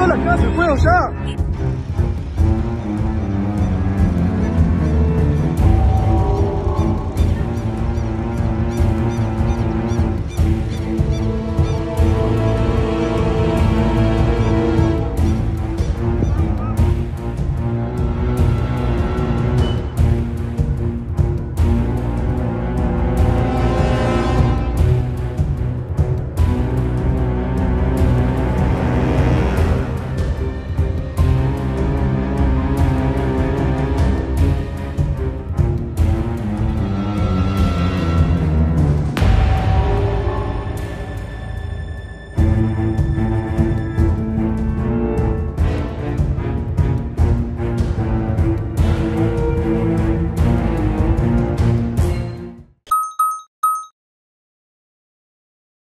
喝了开水会有事儿